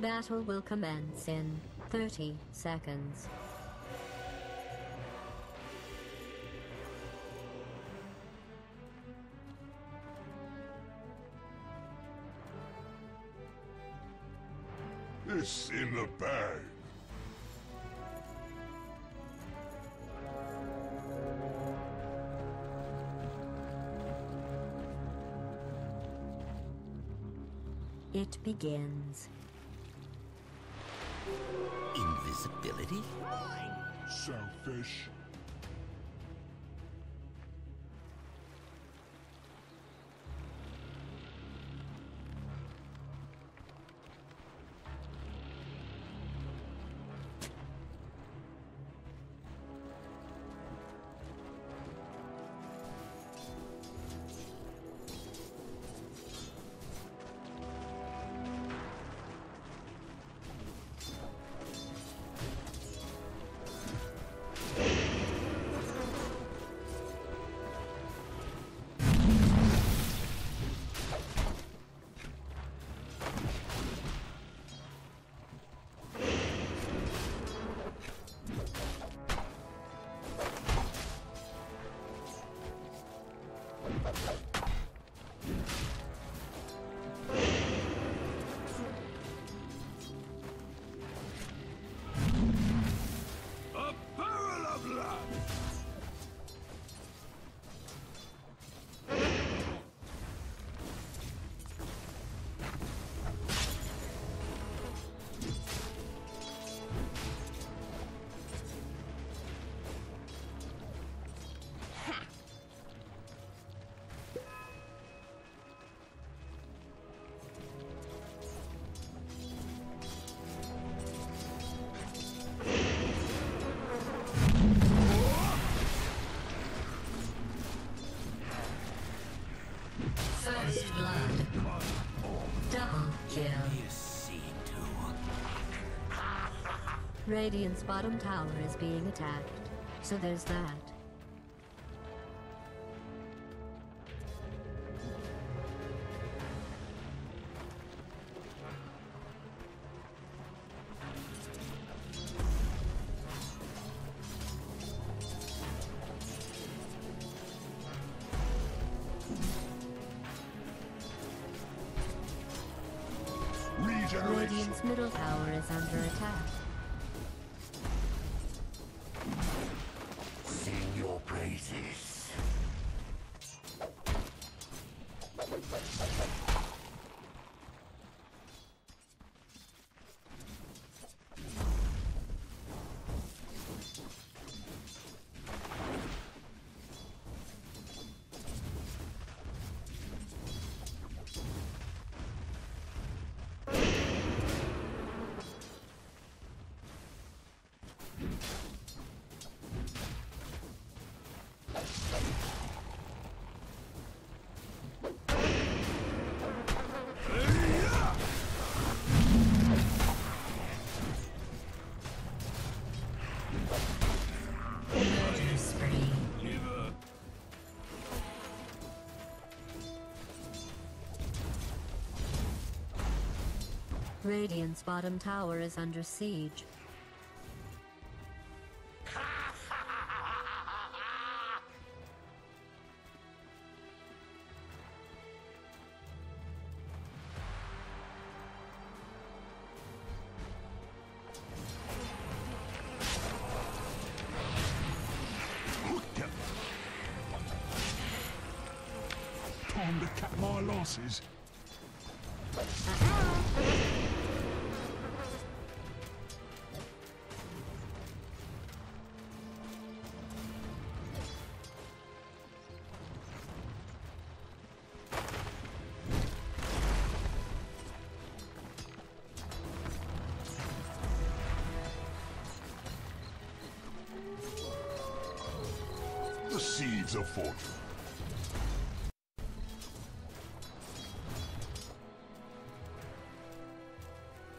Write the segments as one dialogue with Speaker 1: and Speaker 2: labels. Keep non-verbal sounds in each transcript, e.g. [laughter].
Speaker 1: Battle will commence in 30 seconds.
Speaker 2: It's in the bag.
Speaker 1: It begins.
Speaker 2: Selfish.
Speaker 1: Radiant's bottom tower is being attacked. So there's that. Radiant's bottom tower is under siege.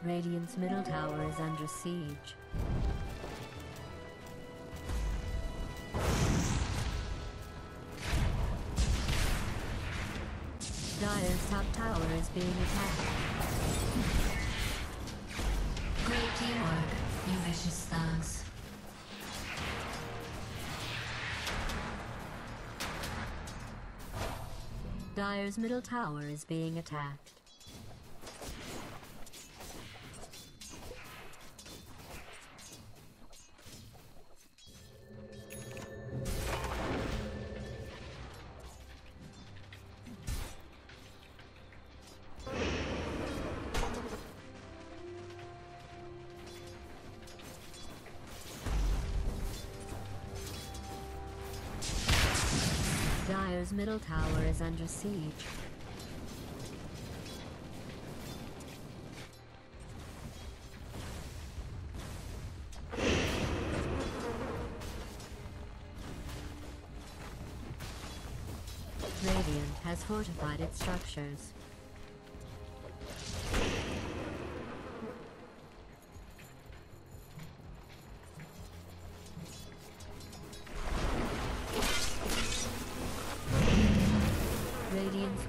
Speaker 1: Radiant's middle tower is under siege. Dire's top tower is being attacked. Great teamwork, you vicious thugs. Dire's middle tower is being attacked. Middle tower is under siege. Radiant has fortified its structures.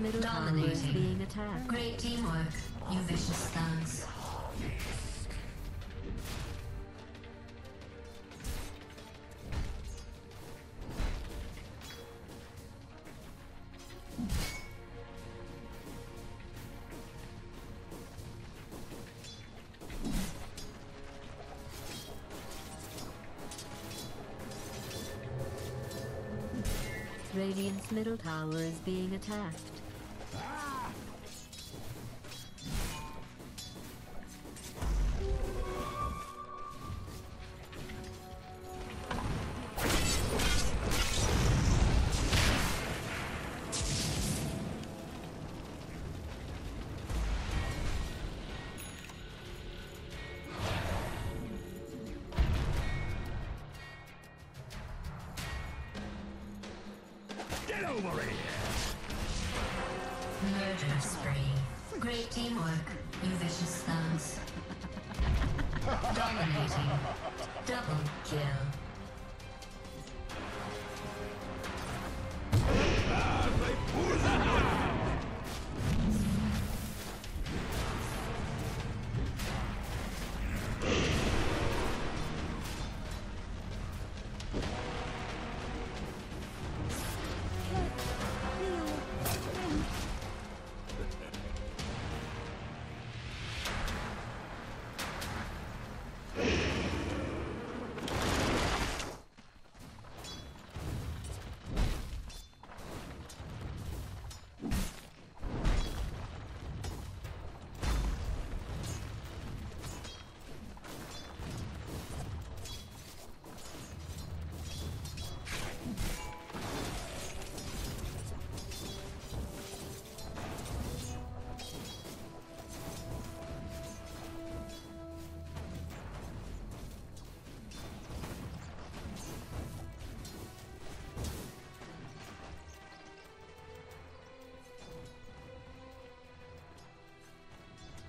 Speaker 1: Middle tower is being attacked.
Speaker 3: Great teamwork, you vicious thugs.
Speaker 1: Radiant's middle tower is being attacked.
Speaker 3: Great teamwork, you vicious thugs. Dominating. Double kill.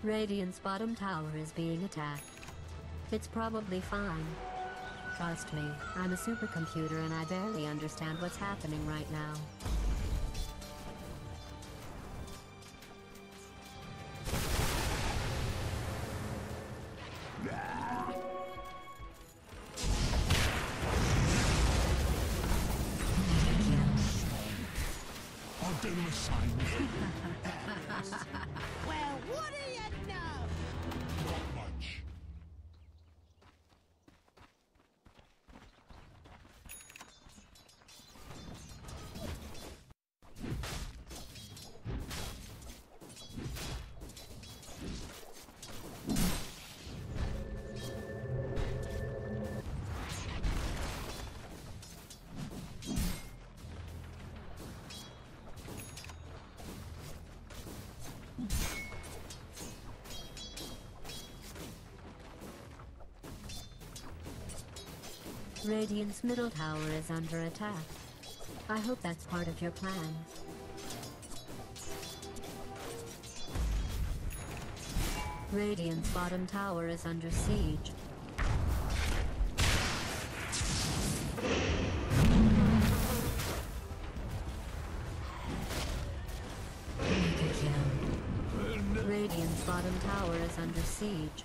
Speaker 1: Radiant's bottom tower is being attacked. It's probably fine. Trust me, I'm a supercomputer and I barely understand what's happening right now. Radiant's middle tower is under attack. I hope that's part of your plan. Radiant's bottom tower is under siege. Radiant's bottom tower is under siege.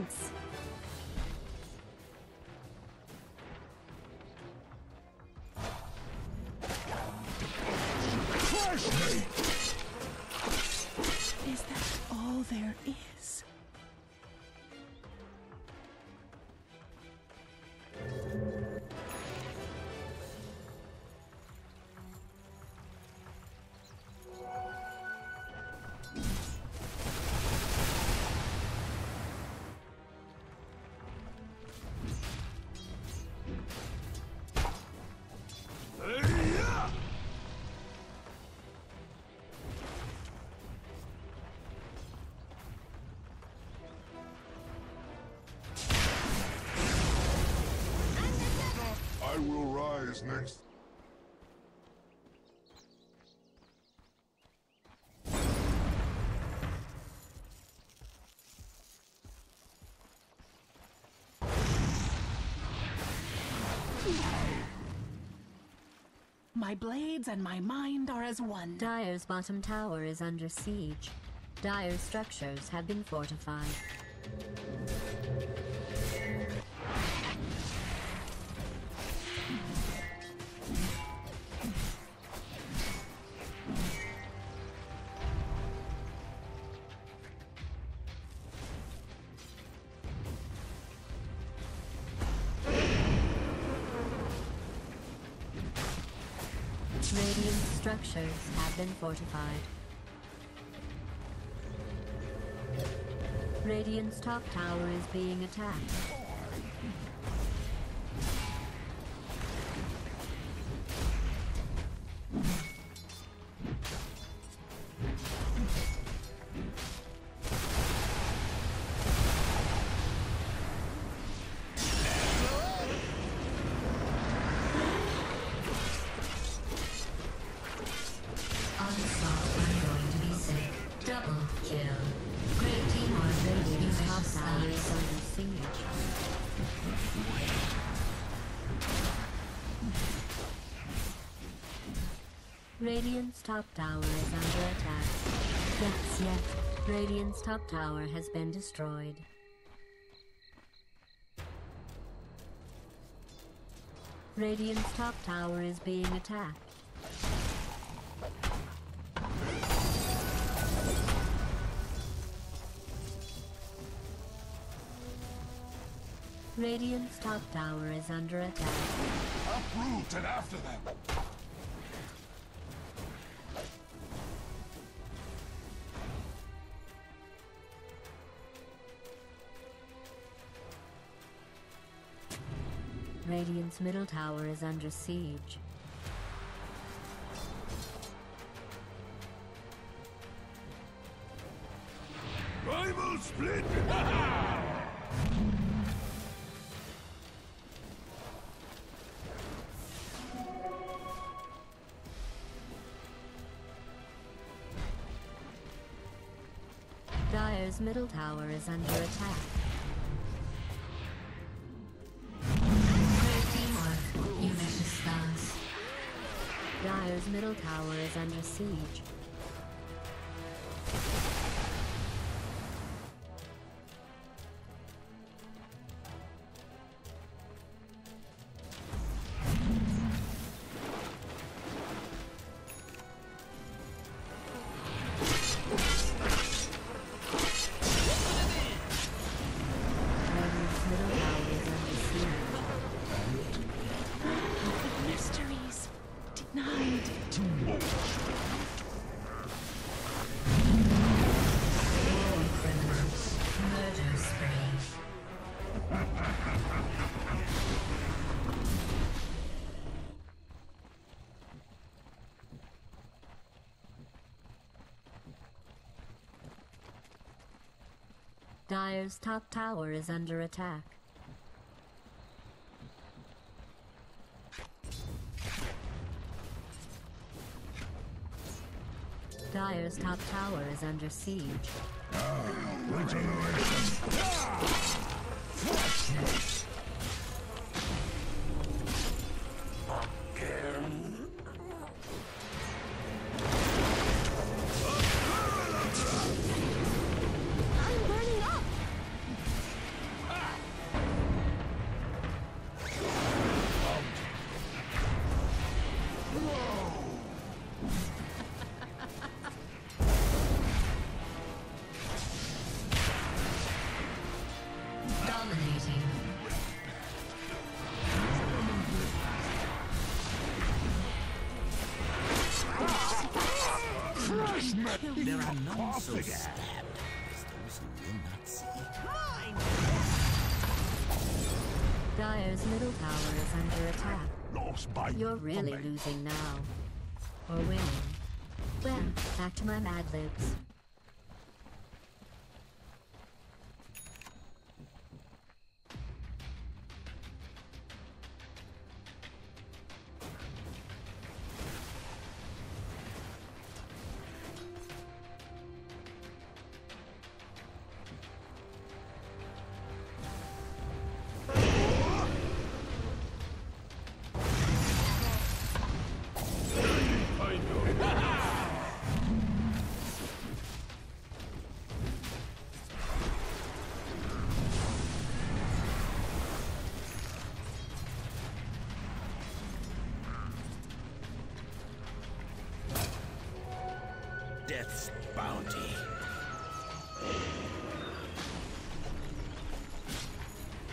Speaker 4: Thanks.
Speaker 2: Will rise next.
Speaker 5: My blades and my mind are as one.
Speaker 1: Dire's bottom tower is under siege. Dire's structures have been fortified. Been fortified. Radiant's top tower is being attacked. Radiant's top tower is under attack. Yes, yes. Radiant's top tower has been destroyed. Radiant's top tower is being attacked. Radiant's top tower is under attack.
Speaker 2: Uproot and after them!
Speaker 1: Radiant's middle tower is under siege.
Speaker 6: Primal split!
Speaker 1: Dire's middle tower is under attack. Tower is under siege. Dire's top tower is under attack. Dire's top tower is under siege.
Speaker 4: I'm
Speaker 1: really losing now. Or winning. Well, back to my Mad Libs.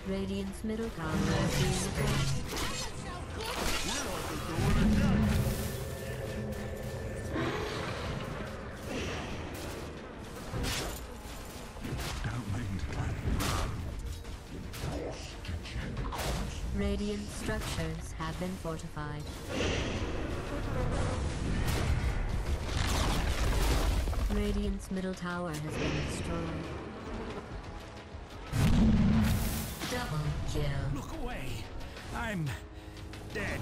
Speaker 1: Radiant's middle tower is being attacked. Radiant structures have been fortified. Radiant's middle tower has been destroyed.
Speaker 3: Double kill.
Speaker 7: Look away. I'm dead.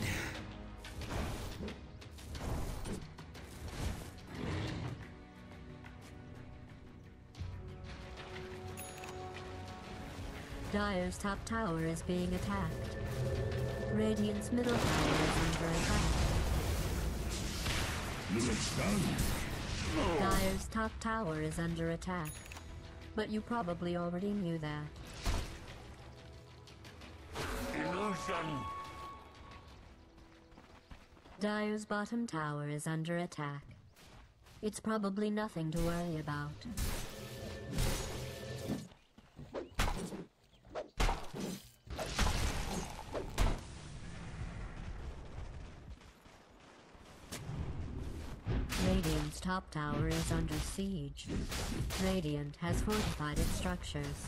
Speaker 1: Dire's top tower is being attacked. Radiant's middle tower is under attack. Dire's top tower is under attack. But you probably already knew that. Dire's bottom tower is under attack. It's probably nothing to worry about. Radiant's top tower is under siege. Radiant has fortified its structures.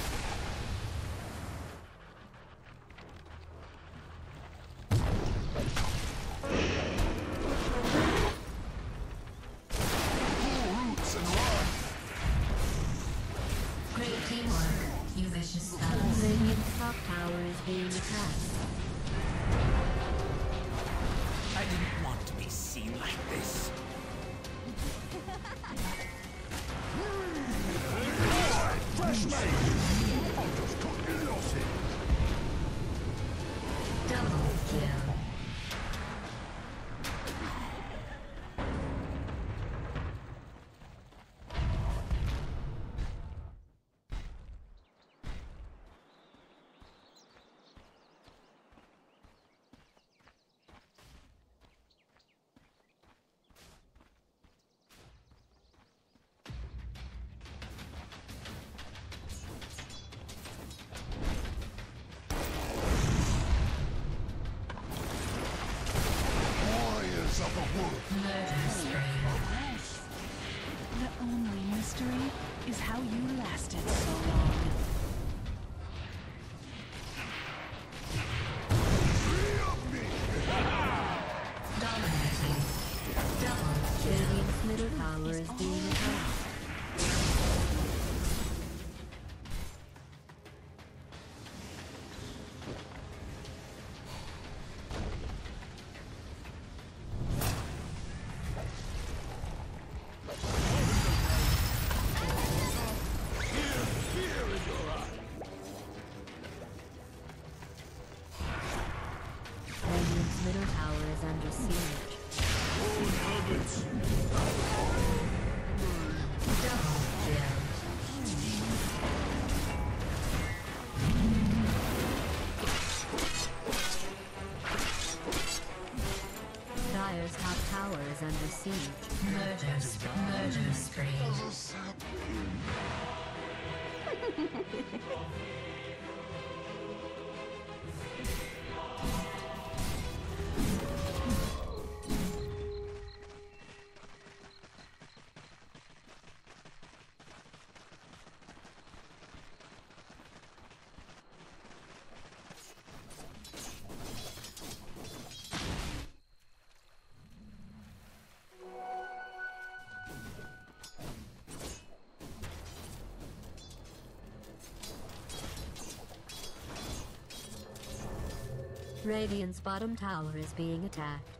Speaker 1: Middle Radiant's bottom tower is being attacked.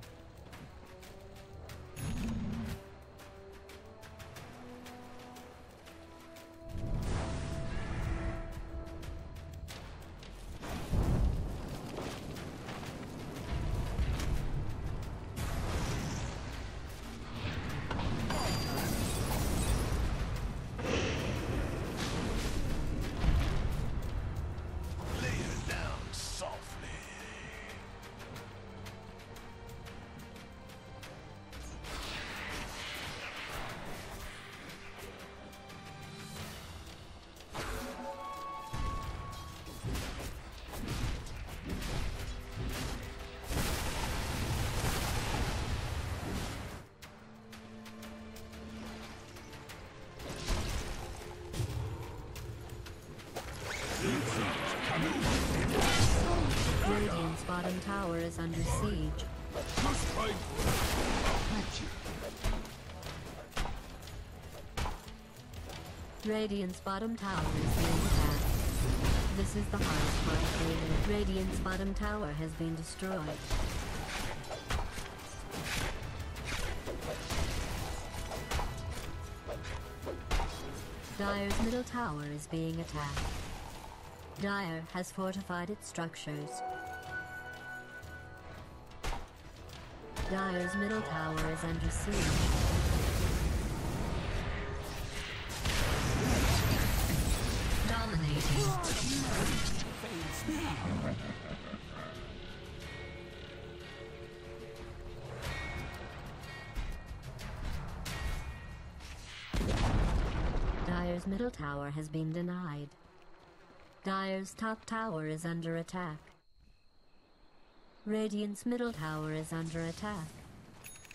Speaker 1: Radiant's bottom tower is under siege.
Speaker 6: Fight.
Speaker 1: Radiant's bottom tower is being attacked. This is the hardest part. Radiant's bottom tower has been destroyed. Dire's middle tower is being attacked. Dire has fortified its structures. Dire's middle tower is under siege. Dire's middle tower has been denied. Dire's top tower is under attack. Radiant's middle tower is under attack.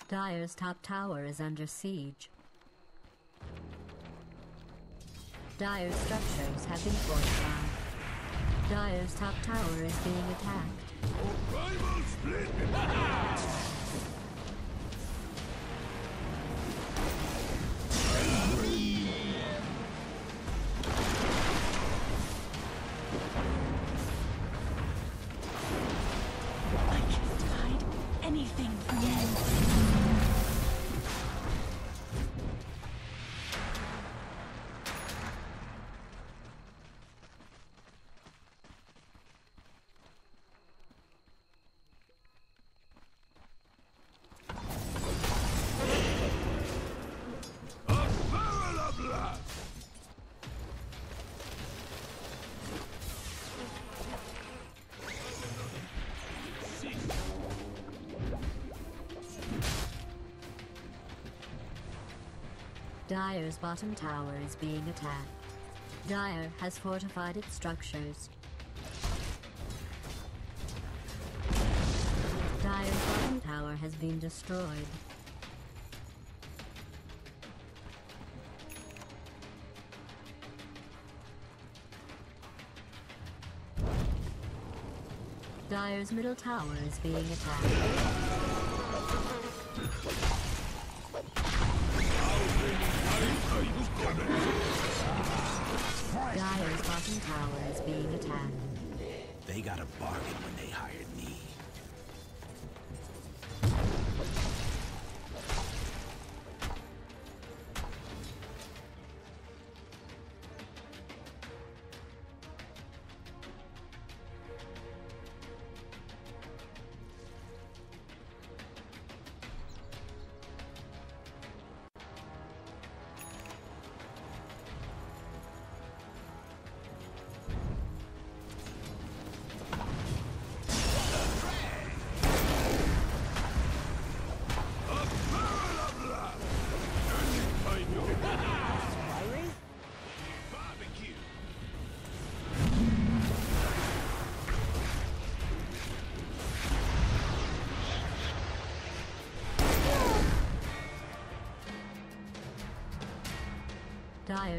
Speaker 1: Dire's top tower is under siege. Dire's structures have been fortified. Dire's top tower is being attacked. [laughs] Dire's bottom tower is being attacked. Dire has fortified its structures. Dire's bottom tower has been destroyed. Dire's middle tower is being attacked. Dire's bottom tower is being attacked.
Speaker 7: They got a bargain when they hired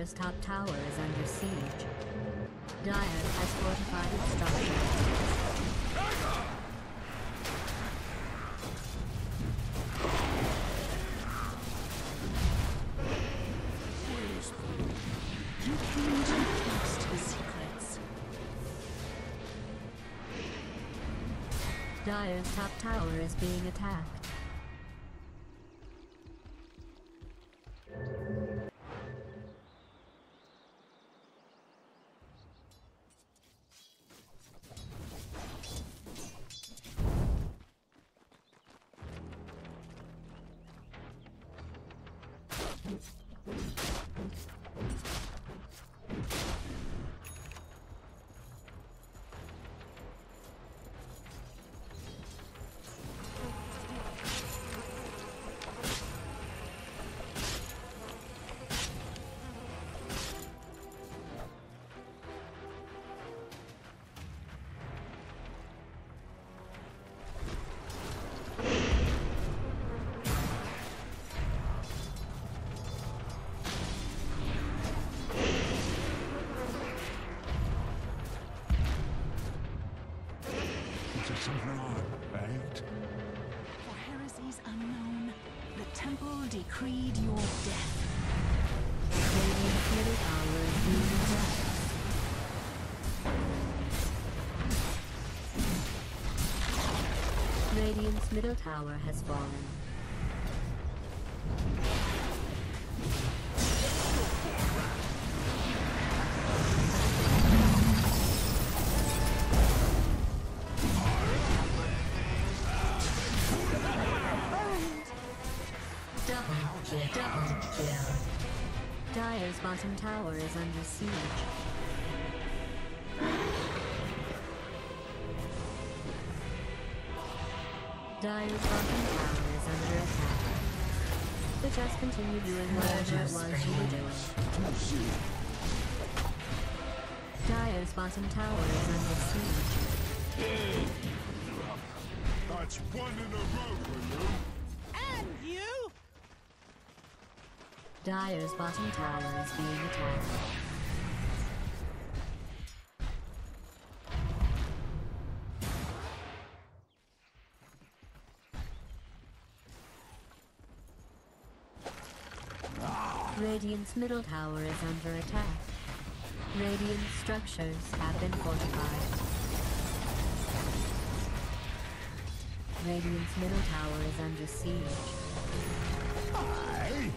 Speaker 1: Dire's top tower is under siege. Dire has fortified its structure. Dire's top tower is being attacked.
Speaker 2: Something baked?
Speaker 5: For heresies unknown, the temple decreed your death.
Speaker 1: Radiant's middle tower has fallen. Tower is under siege. Dire's bottom tower is under attack. But just continue doing whatever it was you were doing. Dire's bottom tower is under siege.
Speaker 6: That's one in a row, Lulu.
Speaker 4: And you?
Speaker 1: Dire's bottom tower is being attacked. Radiant's middle tower is under attack. Radiant structures have been fortified. Radiant's middle tower is under siege.
Speaker 2: Aye.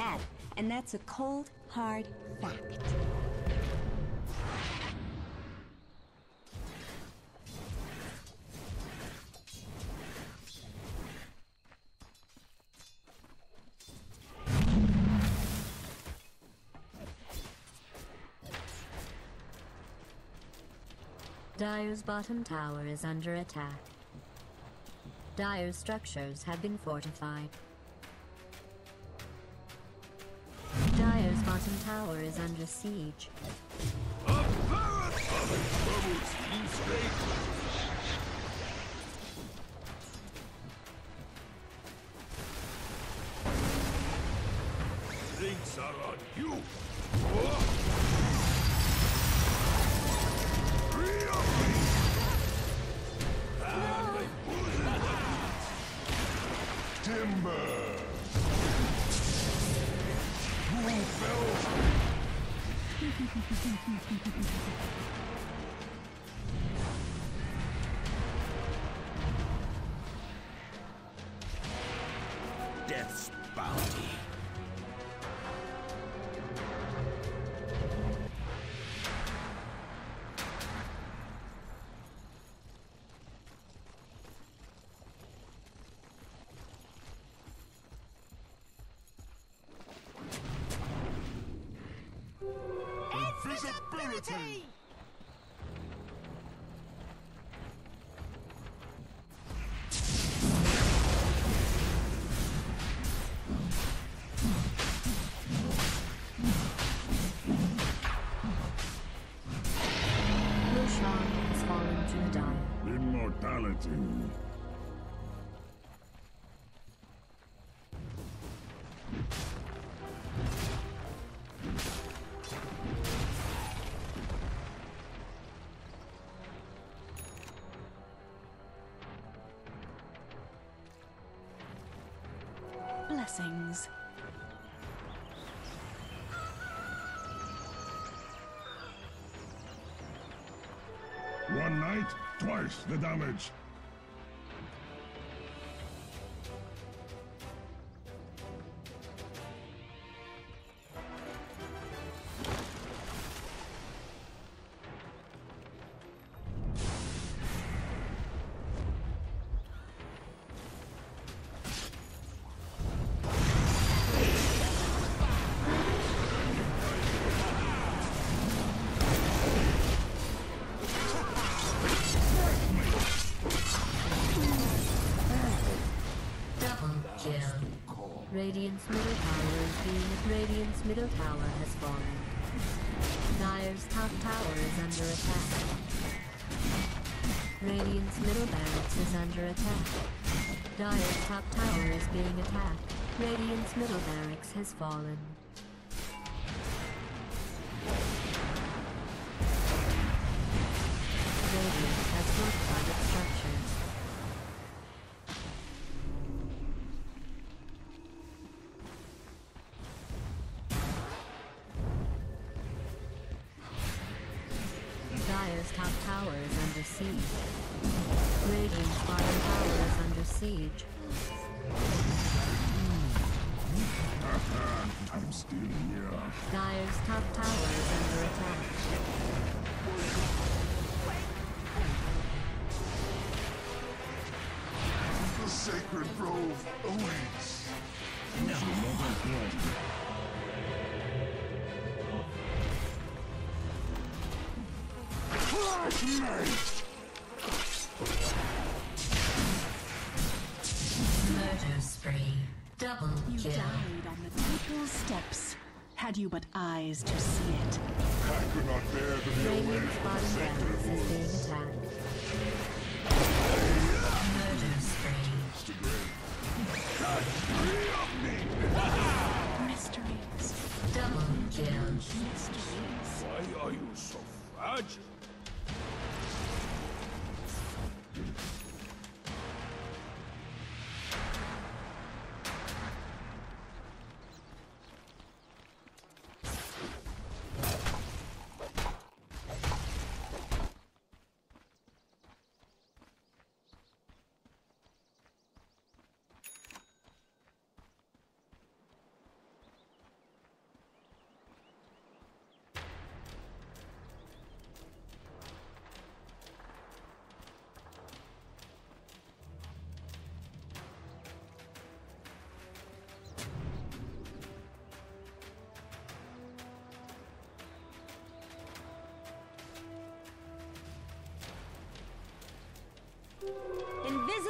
Speaker 8: You're and that's a cold, hard fact.
Speaker 1: Dire's bottom tower is under attack. Dire's structures have been fortified. Tower is under siege.
Speaker 2: Drinks are on you. Invisibility! One night, twice the damage.
Speaker 1: Radiant's middle tower is being Radiant's middle tower has fallen. Dire's top tower is under attack. Radiant's middle barracks is under attack. Dire's top tower is being attacked. Radiant's middle barracks has fallen.
Speaker 3: Murder spree. Double
Speaker 5: You
Speaker 3: kill.
Speaker 5: died on the temple steps. Had you but eyes to see it.
Speaker 2: I could not bear to be away
Speaker 1: Radiant's
Speaker 2: from the
Speaker 1: bottom
Speaker 2: sacred
Speaker 1: barracks is being
Speaker 2: woods.
Speaker 3: Murder spree.
Speaker 2: Free up me!
Speaker 5: Mysteries.
Speaker 3: Double kill.
Speaker 5: Mysteries.
Speaker 2: Why are you so fragile?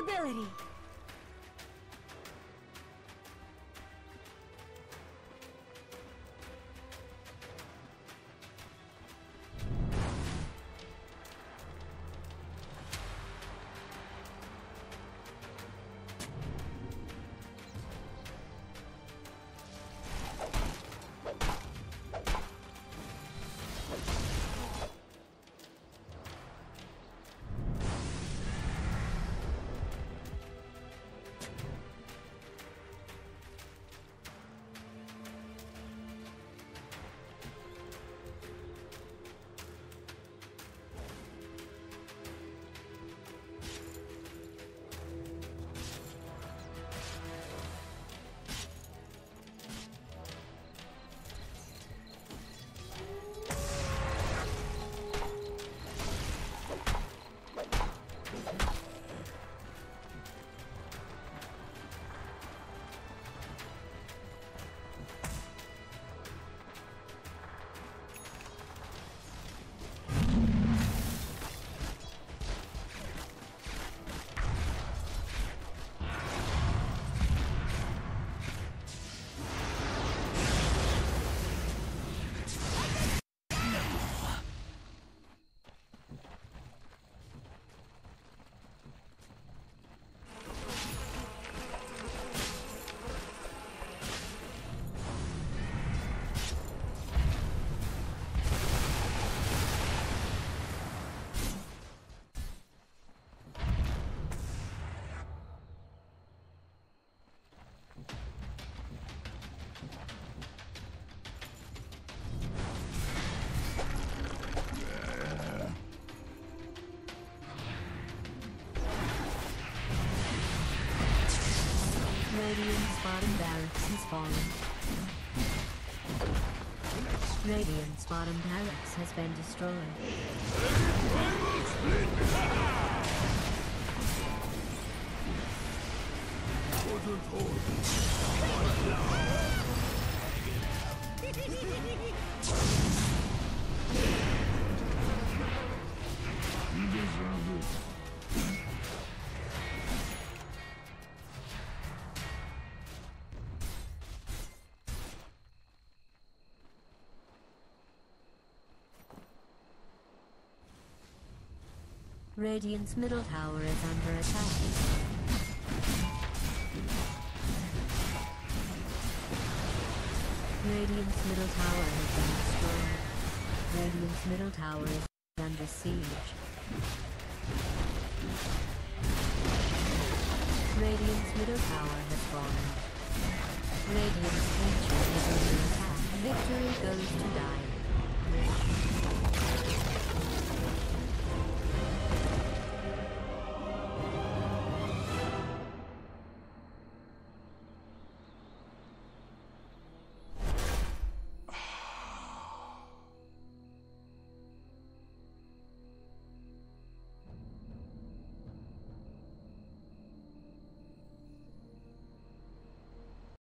Speaker 8: Invisibility.
Speaker 1: Radiant's bottom barracks has fallen. Radiant's bottom barracks has been destroyed. Radiant's middle tower is under attack. Radiant's middle tower has been destroyed. Radiant's middle tower is under siege. Radiant's middle tower has fallen. Radiant's ancient is under attack. Victory goes to die.